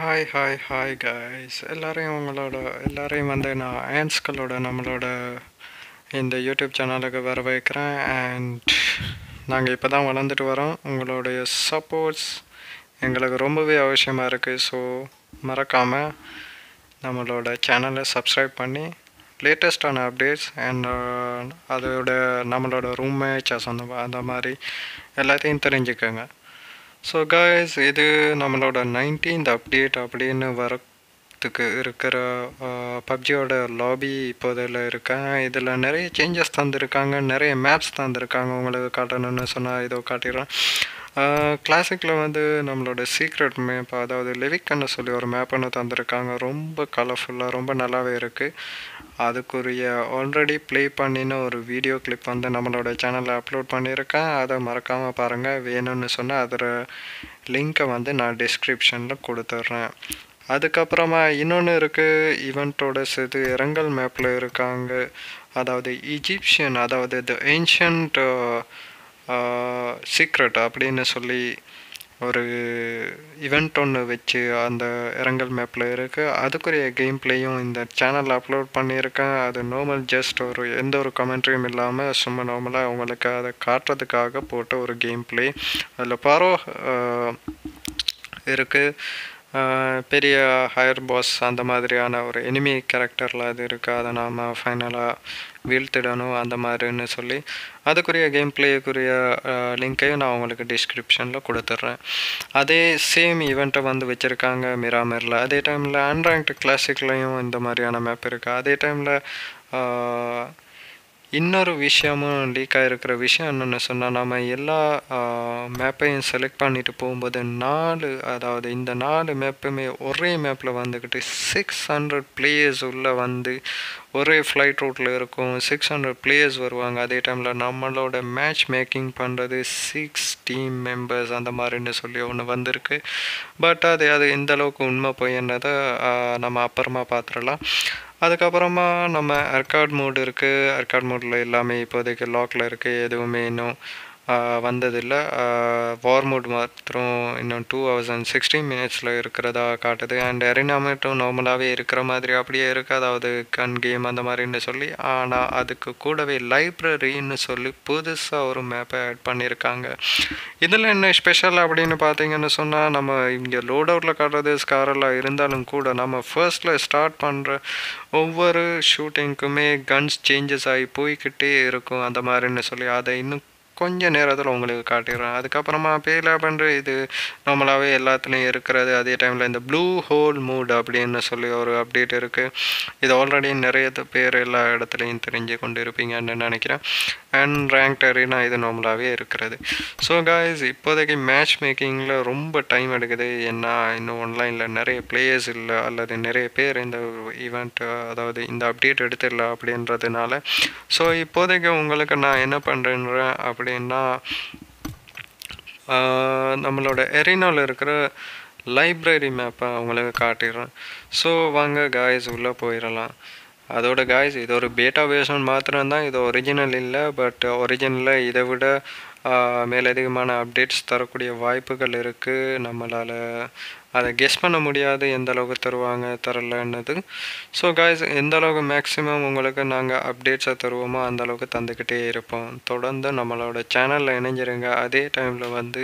Hi hi hi guys எல்லோரையும் உங்களோட எல்லோரையும் வந்து நான் ஆன்ஸ்களோட நம்மளோட இந்த யூடியூப் சேனலுக்கு வர வைக்கிறேன் அண்ட் நாங்கள் இப்போ தான் வளர்ந்துட்டு வரோம். உங்களுடைய சப்போர்ட்ஸ் எங்களுக்கு ரொம்பவே அவசியமாக இருக்குது ஸோ மறக்காமல் நம்மளோட சேனலை சப்ஸ்கிரைப் பண்ணி லேட்டஸ்டான அப்டேட்ஸ் அண்ட் அதோட நம்மளோட ரூம் மேட்சஸ் அந்த அந்த மாதிரி எல்லாத்தையும் தெரிஞ்சுக்கோங்க. ஸோ காய்ஸ் இது நம்மளோட நைன்டீன்த் அப்டேட் அப்படின்னு வரத்துக்கு இருக்கிற பப்ஜியோட லாபி இப்போதில் இருக்கேன் இதில் நிறைய சேஞ்சஸ் தந்திருக்காங்க நிறைய மேப்ஸ் தந்திருக்காங்க. உங்களுக்கு காட்டணும்னு சொன்னால் இதோ காட்டிடுறேன். கிளாசிக்கில் வந்து நம்மளோட சீக்ரெட் மேப் அதாவது லிவிக்கன்னு சொல்லி ஒரு மேப் ஒன்று தந்திருக்காங்க. ரொம்ப கலர்ஃபுல்லாக ரொம்ப நல்லாவே இருக்குது அதுக்குரிய ஆல்ரெடி ப்ளே பண்ணின ஒரு வீடியோ கிளிப் வந்து நம்மளோட சேனலில் அப்லோட் பண்ணியிருக்கேன். அதை மறக்காமல் பாருங்கள் வேணும்னு சொன்னால் அதில் லிங்க்கை வந்து நான் டிஸ்கிரிப்ஷனில் கொடுத்துட்றேன். அதுக்கப்புறமா இன்னொன்று இருக்குது ஈவெண்ட்டோட சேர்த்து இரங்கல் மேப்பில் இருக்காங்க. அதாவது ஈஜிப்ஷியன் அதாவது த ஏன்ஷியன்ட் சீக்ரெட் அப்படின்னு சொல்லி ஒரு இவெண்ட் ஒன்று வச்சு அந்த இரங்கல் மேப்பில் இருக்குது அதுக்குரிய கேம் பிளேயும் இந்த சேனலில் அப்லோட் பண்ணியிருக்கேன். அது நார்மல் ஜஸ்ட் ஒரு எந்த ஒரு கமெண்ட்ரியும் இல்லாமல் சும்மா நார்மலாக அவங்களுக்கு அதை காட்டுறதுக்காக போட்ட ஒரு கேம் பிளே அதில் பாரோ இருக்குது பெரிய ஹையர் பாஸ் அந்த மாதிரியான ஒரு எனிமி கேரக்டரில் அது இருக்குது அதை நாம் ஃபைனலாக வீழ்த்திடணும் அந்த மாதிரின்னு சொல்லி அதுக்குரிய கேம் பிளேக்குரிய லிங்க்கையும் நான் உங்களுக்கு டிஸ்கிரிப்ஷனில் கொடுத்துட்றேன். அதே சேம் ஈவெண்ட்டை வந்து வச்சுருக்காங்க மிராமரில் அதே டைமில் அன்ராங்க்டு கிளாசிக்லேயும் இந்த மாதிரியான மேப் இருக்குது அதே டைமில் இன்னொரு விஷயமும் லீக் ஆகிருக்கிற விஷயம் என்னென்னு சொன்னால் நம்ம எல்லா மேப்பையும் செலக்ட் பண்ணிட்டு போகும்போது நாலு அதாவது இந்த நாலு மேப்புமே ஒரே மேப்பில் வந்துக்கிட்டு சிக்ஸ் ஹண்ட்ரட் பிளேயர்ஸ் உள்ளே வந்து ஒரே ஃப்ளைட் ரூட்டில் இருக்கும். சிக்ஸ் ஹண்ட்ரட் பிளேயர்ஸ் வருவாங்க. அதே டைமில் நம்மளோட மேட்ச் மேக்கிங் பண்ணுறது சிக்ஸ் டீம் மெம்பர்ஸ் அந்த மாதிரின்னு சொல்லி ஒன்று வந்திருக்கு. பட் அது அது எந்த அளவுக்கு உண்மை போயின்னதை நம்ம அப்புறமா பார்த்துடலாம் அதுக்கப்புறமா நம்ம அர்காட் மோடு இருக்குது அர்காட் மோடில் எல்லாமே இப்போதைக்கு லாக்கில் இருக்குது எதுவுமே இன்னும் வந்ததில்லை. வார் மோட் மாத்திரம் இன்னும் டூ ஹவர்ஸ் அண்ட் சிக்ஸ்டீன் மினிட்ஸில் இருக்கிறதா காட்டுது. அண்ட் எரினா மட்டும் நார்மலாகவே இருக்கிற மாதிரி அப்படியே இருக்குது அதாவது கன் கேம் அந்த மாதிரின்னு சொல்லி. ஆனால் அதுக்கு கூடவே லைப்ரரின்னு சொல்லி புதுசாக ஒரு மேப்பை ஆட் பண்ணியிருக்காங்க இதில் என்ன ஸ்பெஷல் அப்படின்னு பார்த்தீங்கன்னு சொன்னால் நம்ம இங்கே லோட் அவுட்டில் காட்டுறது ஸ்காரெல்லாம் இருந்தாலும் கூட நம்ம ஃபர்ஸ்ட்டில் ஸ்டார்ட் பண்ணுற ஒவ்வொரு ஷூட்டிங்க்குமே கன்ஸ் சேஞ்சஸ் ஆகி போய்கிட்டே இருக்கும். அந்த மாதிரின்னு சொல்லி. அதை இன்னும் கொஞ்சம் நேரத்தில் உங்களுக்கு காட்டிடுறேன். அதுக்கப்புறமா பேலா பண்ணுற இது நார்மலாகவே எல்லாத்துலேயும் இருக்கிறது. அதே டைமில் இந்த ப்ளூ ஹோல் மூட் அப்படின்னு சொல்லி ஒரு அப்டேட் இருக்குது இது ஆல்ரெடி நிறைய பேர் எல்லா இடத்துலையும் தெரிஞ்சு கொண்டு இருப்பீங்கன்னு நினைக்கிறேன். அண்ட் ரேங்க் டரினா இது நார்மலாகவே இருக்கிறது. ஸோ காய்ஸ் இப்போதைக்கு மேட்ச் மேக்கிங்கில் ரொம்ப டைம் எடுக்குது. ஏன்னா இன்னும் ஆன்லைனில் நிறைய பிளேயர்ஸ் இல்லை அல்லது நிறைய பேர் இந்த ஈவெண்ட் அதாவது இந்த அப்டேட் எடுத்துடல அப்படின்றதுனால. ஸோ இப்போதைக்கு உங்களுக்கு நான் என்ன பண்ணுறேன்றேன் அப்படின்னா நம்மளோட எரினாவில் இருக்கிற லைப்ரரி மேப்பை அவங்களுக்கு காட்டிடுறேன் ஸோ வாங்க காய்ஸ் உள்ளே போயிடலாம். அதோட காய்ஸ் இது ஒரு பேட்டா வேர்ஷன் மாத்திரம்தான் இது ஒரிஜினல் இல்லை பட் ஒரிஜினலில் இதை விட மேலதிகமான அப்டேட்ஸ் தரக்கூடிய வாய்ப்புகள் இருக்குது நம்மளால் அதை கெஸ் பண்ண முடியாது எந்த அளவுக்கு தருவாங்க தரலன்னது. ஸோ காய்ஸ் எந்த அளவுக்கு மேக்ஸிமம் உங்களுக்கு நாங்கள் அப்டேட்ஸை தருவோமோ அந்த அளவுக்கு தந்துக்கிட்டே இருப்போம். தொடர்ந்து நம்மளோட சேனலில் இணைஞ்சிருங்க. அதே டைமில் வந்து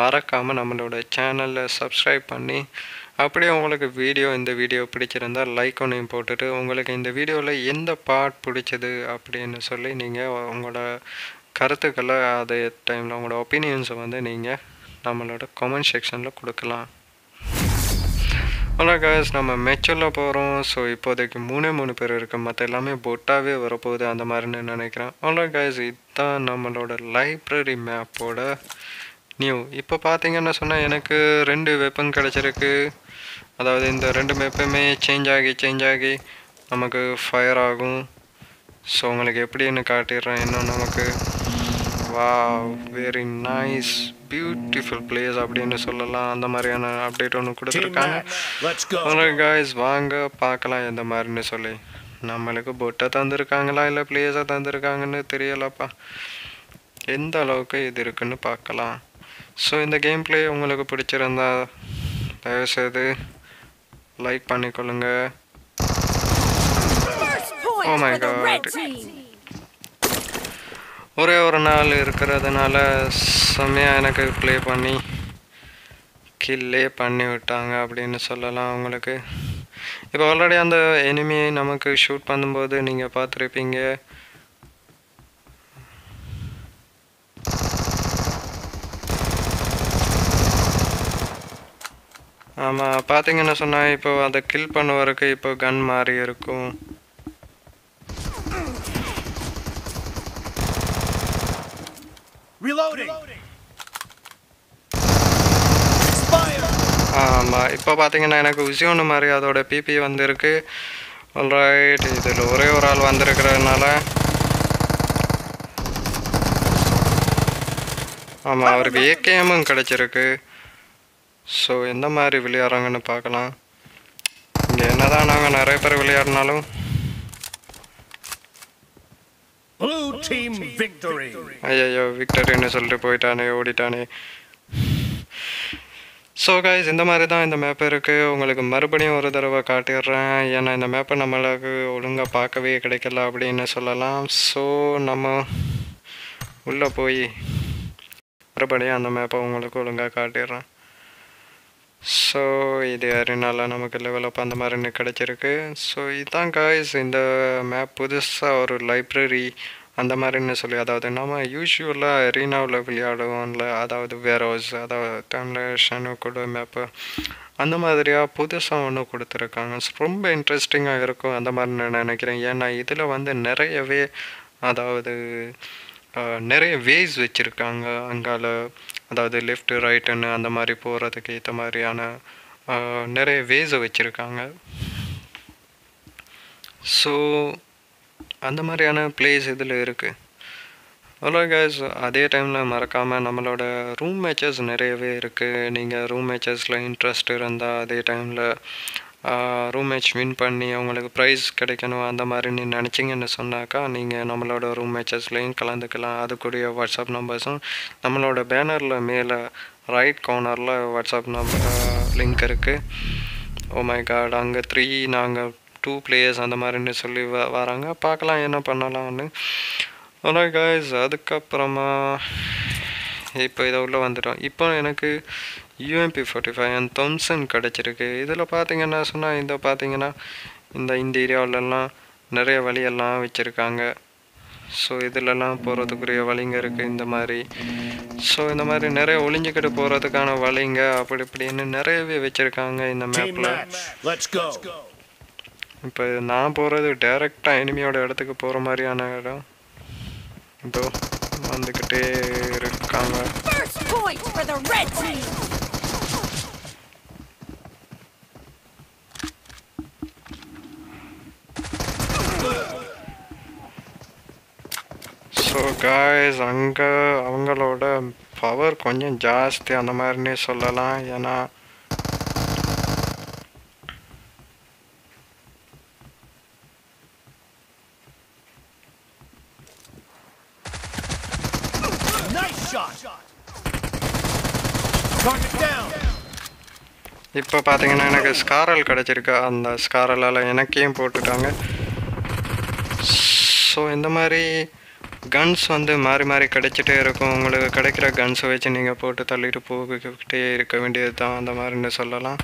மறக்காமல் நம்மளோட சேனலில் சப்ஸ்கிரைப் பண்ணி அப்படியே உங்களுக்கு வீடியோ இந்த வீடியோ பிடிச்சிருந்தால் லைக் ஒன்றையும் போட்டுட்டு உங்களுக்கு இந்த வீடியோவில் எந்த பார்ட் பிடிச்சது அப்படின்னு சொல்லி நீங்கள் உங்களோட கருத்துக்களை அதே டைமில் உங்களோட ஒப்பீனியன்ஸை வந்து நீங்கள் நம்மளோட கமெண்ட் செக்ஷனில் கொடுக்கலாம். ஹலோ காய்ஸ் நம்ம மெச்சுரில் போகிறோம் ஸோ இப்போதைக்கு மூணே மூணு பேர் இருக்கு மற்ற எல்லாமே பொட்டாகவே வரப்போகுது. அந்த மாதிரின்னு நினைக்கிறேன். ஹலோ காய்ஸ் இதுதான் நம்மளோட லைப்ரரி மேப்போட நியூ இப்போ பார்த்தீங்கன்னு சொன்னால் எனக்கு ரெண்டு வெப்பன் கிடச்சிருக்கு. அதாவது இந்த ரெண்டு மேப்புமே சேஞ்ச் ஆகி சேஞ்ச் ஆகி நமக்கு ஃபயர் ஆகும். ஸோ உங்களுக்கு எப்படின்னு காட்டிடுறேன். இன்னும் நமக்கு. வா வெரி நைஸ் பியூட்டிஃபுல் பிளேஸ் அப்படின்னு சொல்லலாம். அந்த மாதிரியான அப்டேட் ஒன்று கொடுத்துருக்காங்க. காய்ஸ் வாங்க பார்க்கலாம் எந்த மாதிரின்னு சொல்லி. நம்மளுக்கு பொட்டை தந்திருக்காங்களா? இல்லை பிளேஸை தந்திருக்காங்கன்னு தெரியலப்பா. எந்த அளவுக்கு இது இருக்குன்னு பார்க்கலாம். ஸோ இந்த கேம் பிளே உங்களுக்கு பிடிச்சிருந்தா தயவுசெய்து லைக் பண்ணிக்கொள்ளுங்க. First point Oh my for the red God. team. ஒரே ஒரு நாள் இருக்கிறதுனால செம்மையாக எனக்கு ப்ளே பண்ணி கில்லே பண்ணி விட்டாங்க அப்படின்னு சொல்லலாம் அவங்களுக்கு இப்போ ஆல்ரெடி அந்த எனிமி நமக்கு ஷூட் பண்ணும்போது நீங்கள் பார்த்துருப்பீங்க. ஆமாம் பார்த்தீங்கன்னு சொன்னால் இப்போ அதை கில் பண்ணுவதற்கு இப்போ கன் மாதிரி இருக்கும். Reloading. ஆமாம் இப்போ பார்த்தீங்கன்னா எனக்கு உசி ஒன்று மாதிரி அதோட பிபி வந்திருக்கு. ஆல்ரைட் இதில் ஒரே ஒரு ஆள் வந்திருக்கிறதுனால. ஆமாம் அவருக்கு ஏகேஎம்மும் கிடச்சிருக்கு. ஸோ எந்த மாதிரி விளையாடுறாங்கன்னு பார்க்கலாம். இங்கே என்னதான் நாங்கள் நிறைய பேர் விளையாடினாலும் டீம் விக்டரி ஐயோ விக்டரின்னு சொல்லிட்டு போயிட்டானே ஓடிட்டானே. ஸோ கைஸ் இந்த மாதிரி தான் இந்த மேப் இருக்குது உங்களுக்கு மறுபடியும் ஒரு தடவை காட்டிடுறேன். ஏன்னா இந்த மேப்பை நம்மளுக்கு ஒழுங்காக பார்க்கவே கிடைக்கல அப்படின்னு சொல்லலாம். ஸோ நம்ம உள்ளே போய் மறுபடியும் அந்த மேப்பை உங்களுக்கு ஒழுங்காக காட்டிடுறேன். ஸோ இது அரினால நமக்கு லெவலப் அந்த மாதிரி கிடைச்சிருக்கு. ஸோ இதுதான் காய்ஸ் இந்த மேப் புதுசாக ஒரு லைப்ரரி அந்த மாதிரின்னு சொல்லி அதாவது நம்ம யூஸ்வலாக ரீனாவில் விளையாடுவோம்ல அதாவது வேரோஸ் அதாவது அதாவது ஷனு கூட மேப்பு அந்த மாதிரியாக புதுசாக ஒன்று கொடுத்துருக்காங்க. ரொம்ப இன்ட்ரெஸ்டிங்காக இருக்கும் அந்த மாதிரி நான் நினைக்கிறேன். ஏன்னா இதில் வந்து நிறையவே அதாவது நிறைய வேஸ் வச்சுருக்காங்க. அங்கால அதாவது லெஃப்ட் ரைட்டுன்னு அந்த மாதிரி போகிறதுக்கு ஏற்ற மாதிரியான நிறைய வேஸை வச்சுருக்காங்க. ஸோ அந்த மாதிரியான பிளேஸ் இதில் இருக்குது ஹலோ கேஸ் அதே டைமில் மறக்காமல் நம்மளோட ரூம் மேட்சஸ் நிறையவே இருக்குது நீங்கள் ரூம் மேட்சஸில் இன்ட்ரெஸ்ட் இருந்தால் அதே டைமில் ரூம் மேட்ச் வின் பண்ணி அவங்களுக்கு ப்ரைஸ் கிடைக்கணும் அந்த மாதிரி நீ நினச்சிங்கன்னு சொன்னாக்கா நீங்கள் நம்மளோட ரூம் மேட்சஸ்லேயும் கலந்துக்கலாம். அதுக்குரிய வாட்ஸ்அப் நம்பர்ஸும் நம்மளோட பேனரில் மேலே ரைட் கார்னரில் வாட்ஸ்அப் நம்பர் லிங்க் இருக்குது ஓ மை காட் அங்கே த்ரீ நாங்கள் டூ பிளேயர்ஸ் அந்த மாதிரின்னு சொல்லி வ வராங்க. பார்க்கலாம் என்ன பண்ணலாம்னு. ஆனால் காய்ஸ் அதுக்கப்புறமா இப்போ இதை உள்ளே வந்துட்டோம். இப்போ எனக்கு UMP forty five and Thompson கிடச்சிருக்கு. இதில் பார்த்தீங்கன்னா சொன்னால் இந்த பார்த்தீங்கன்னா இந்த இந்த ஏரியாவிலலாம் நிறைய வழியெல்லாம் வச்சுருக்காங்க. ஸோ இதிலலாம் போகிறதுக்குரிய வழிங்க இருக்குது இந்த மாதிரி. ஸோ இந்த மாதிரி நிறைய ஒளிஞ்சிக்கிட்டு போகிறதுக்கான வழிங்க அப்படி இப்படின்னு நிறையவே வச்சுருக்காங்க இந்த மேப்பில் இப்போ நான் போகிறது டைரெக்டாக எனிமியோட இடத்துக்கு போகிற மாதிரியான இடம். இதோ வந்துக்கிட்டே இருக்காங்க. ஸோ காய்ஸ் அங்கே அவங்களோட பவர் கொஞ்சம் ஜாஸ்தி. அந்த மாதிரினே சொல்லலாம். ஏன்னா இப்போ பார்த்தீங்கன்னா எனக்கு ஸ்காரல் கிடச்சிருக்கு. அந்த ஸ்காரலால் எனக்கையும் போட்டுட்டாங்க. ஸோ இந்த மாதிரி கன்ஸ் வந்து மாறி மாறி கிடைச்சிட்டே இருக்கும். உங்களுக்கு கிடைக்கிற கன்ஸை வச்சு நீங்கள் போட்டு தள்ளிட்டு போகிட்டே இருக்க வேண்டியது தான் அந்த மாதிரின்னு சொல்லலாம்.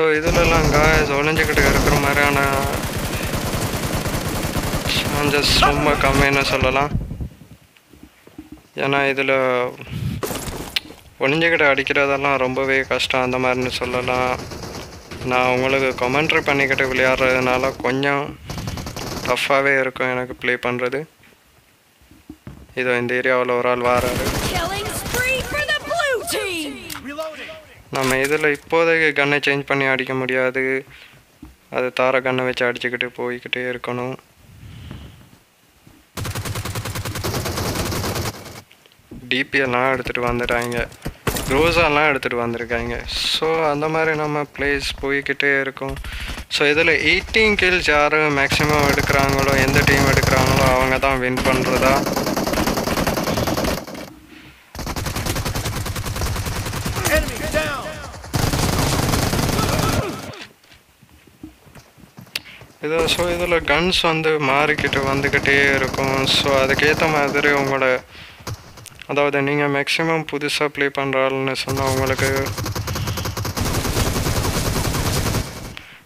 ஸோ இதுலலாம் காய்ஸ் ஒளிஞ்சிக்கிட்டு இருக்கிற மாதிரியான சான்சஸ் ரொம்ப கம்மின்னு சொல்லலாம். ஏன்னா இதில் ஒளிஞ்சிக்கிட்டு அடிக்கிறதெல்லாம் ரொம்பவே கஷ்டம் அந்த மாதிரின்னு சொல்லலாம். நான் உங்களுக்கு கமெண்ட்ரி பண்ணிக்கிட்டு விளையாடுறதுனால கொஞ்சம் டஃப்பாகவே இருக்கும் எனக்கு ப்ளே பண்ணுறது இதோ இந்த ஏரியாவில் ஒரு ஆள் வாராரு. நம்ம இதில் இப்போதைக்கு கன்னை சேஞ்ச் பண்ணி அடிக்க முடியாது. அது தார கன்னை வச்சு அடிச்சுக்கிட்டு போய்கிட்டே இருக்கணும். டிபிஎல்லாம் எடுத்துகிட்டு வந்துட்டாங்க. ரோஸாலாம் எடுத்துகிட்டு வந்திருக்காங்க. ஸோ அந்த மாதிரி நம்ம பிளேஸ் போய்கிட்டே இருக்கோம். ஸோ இதில் எயிட்டீன் கில்ஸ் யார் மேக்ஸிமம் எடுக்கிறாங்களோ எந்த டீம் எடுக்கிறாங்களோ அவங்க தான் வின் பண்ணுறதா இது ஸோ இதில் கன்ஸ் வந்து மாறிக்கிட்டு வந்துக்கிட்டே இருக்கும். ஸோ அதுக்கேற்ற மாதிரி உங்களோட அதாவது நீங்கள் மேக்ஸிமம் புதுசாக ப்ளே பண்ணுறாள்னு சொன்னால் உங்களுக்கு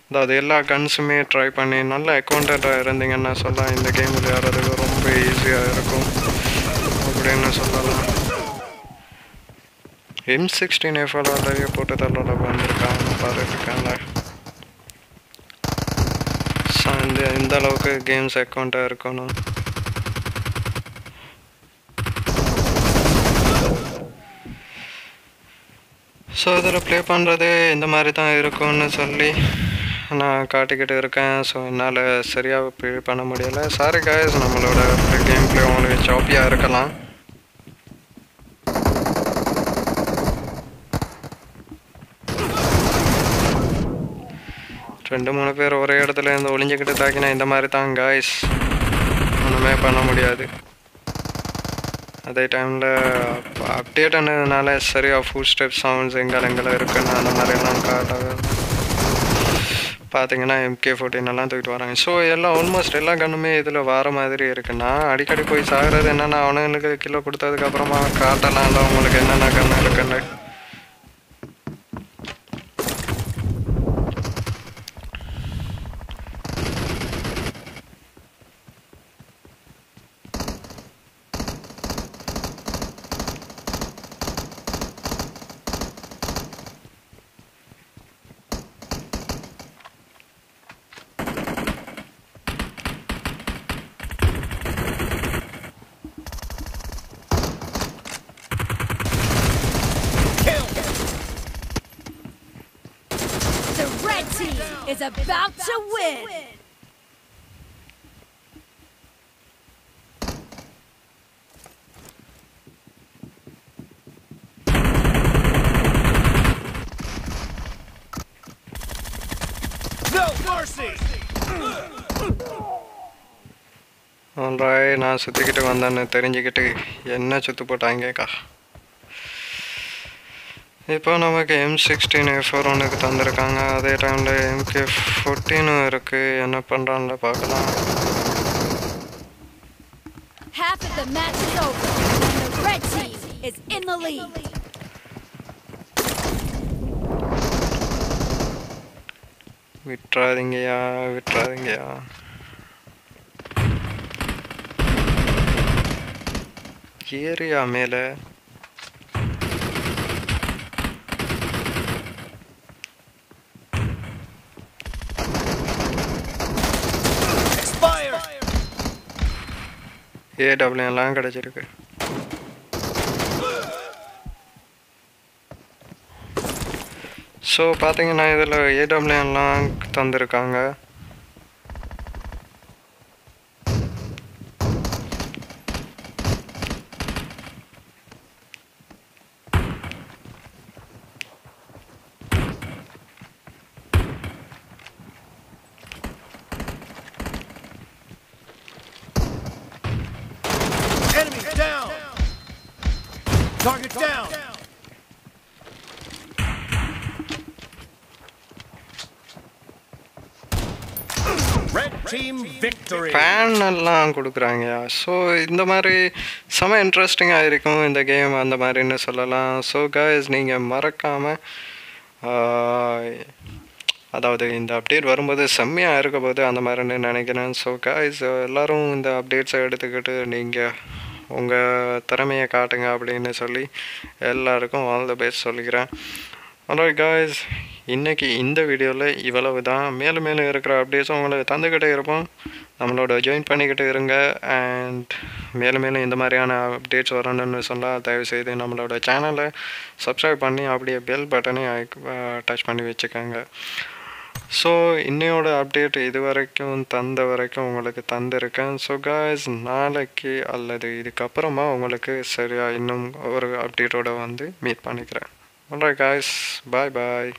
அதாவது எல்லா கன்ஸுமே ட்ரை பண்ணி நல்ல அக்கௌண்டண்ட்டாக இருந்தீங்கன்னா சொல்லலாம் இந்த கேம் விளையாடுறதுக்கு ரொம்ப ஈஸியாக இருக்கும் அப்படின்னு சொல்லலாம். எம் சிக்ஸ்டீன் எஃப்எல் நிறைய போட்டு தள்ளோட வந்திருக்காங்க பாருக்காங்க ஸோ இந்த இந்த அளவுக்கு கேம்ஸ் அக்கௌண்ட்டாக இருக்கணும்? ஸோ இதில் ப்ளே பண்ணுறது இந்த மாதிரி தான் இருக்கும்னு சொல்லி நான் காட்டிக்கிட்டு இருக்கேன். ஸோ என்னால் சரியாக ப்ளே பண்ண முடியலை. சாரி காய்ஸ் நம்மளோட கேம் ப்ளே உங்களுக்கு சாப்பியாக இருக்கலாம். ரெண்டு மூணு பேர் ஒரே இடத்துல இருந்து ஒளிஞ்சுக்கிட்டு தாக்கினா இந்த மாதிரி தான் காய்ஸ் ஒன்றுமே பண்ண முடியாது. அதே டைமில் அப்டேட் ஆனதுனால சரியாக ஃபுல் ஸ்டெப் சவுண்ட்ஸ் எங்கே எங்கெல்லாம் இருக்குன்னு அந்த மாதிரிலாம் காட்டாது. பார்த்தீங்கன்னா எம்கே ஃபோர்டீன் எல்லாம் தூக்கிட்டு வராங்க. ஸோ எல்லாம் ஆல்மோஸ்ட் எல்லா கண்ணுமே இதில் வர மாதிரி இருக்குன்னா அடிக்கடி போய் சாகிறது என்னென்னா அவனுங்களுக்கு கிலோ கொடுத்ததுக்கப்புறமா காட்டலாம்ல உங்களுக்கு என்னென்ன கண்ணு இருக்குன்னு Kill. The red is about to win. No mercy. ஆல்ராய் நான் சுற்றிக்கிட்டு வந்தேன்னு தெரிஞ்சுக்கிட்டு என்ன சுற்று போட்டாங்கக்கா இப்போ நமக்கு எம் சிக்ஸ்டீன் ஃபோர் ஒனுக்கு தந்திருக்காங்க. அதே டைமில் எம்கே ஃபோர்டீனும் இருக்குது என்ன பண்ணுறான்ல பார்க்கலாம். Half of the match is over, and the red team is in the lead. விட்டுறாதீங்கய்யா விட்டுறாதீங்கய்யா. ஏரியா மேலே ஏடபிள்யூலாம் கிடச்சிருக்கு. ஸோ பார்த்தீங்கன்னா இதில் ஏடபிள்யூலாம் தந்திருக்காங்க. Red team எல்லாம் ஸோ இந்த மாதிரி செம இன்ட்ரெஸ்டிங்காக இருக்கும் இந்த கேம் அந்த மாதிரின்னு சொல்லலாம். ஸோ கைஸ் நீங்கள் மறக்காமல் அதாவது இந்த அப்டேட் வரும்போது செம்மையாக இருக்க போது அந்த மாதிரின்னு நினைக்கிறேன். ஸோ கைஸ் எல்லோரும் இந்த அப்டேட்ஸை எடுத்துக்கிட்டு நீங்கள் உங்கள் திறமையை காட்டுங்க அப்படின்னு சொல்லி எல்லாருக்கும் ஆல் த பெஸ்ட் சொல்லிக்கிறேன். Alright காய்ஸ் இன்றைக்கி இந்த வீடியோவில் இவ்வளவு தான் மேலும் மேலும் இருக்கிற அப்டேட்ஸும் உங்களுக்கு தந்துக்கிட்டே இருப்போம். நம்மளோட ஜாயின் பண்ணிக்கிட்டு இருங்க. அண்ட் மேலும் மேலும் இந்த மாதிரியான அப்டேட்ஸ் வரணும்னு சொன்னால் தயவுசெய்து நம்மளோட சேனலை சப்ஸ்கிரைப் பண்ணி அப்படியே பெல் பட்டனை டச் பண்ணி வச்சுக்கோங்க. ஸோ இன்னையோட அப்டேட் இது வரைக்கும் தந்த வரைக்கும் உங்களுக்கு தந்திருக்கேன். ஸோ காய்ஸ் நாளைக்கு அல்லது இதுக்கப்புறமா உங்களுக்கு சரியாக இன்னும் ஒரு அப்டேட்டோட வந்து மீட் பண்ணிக்கிறேன். காய்ஸ் பாய் பாய்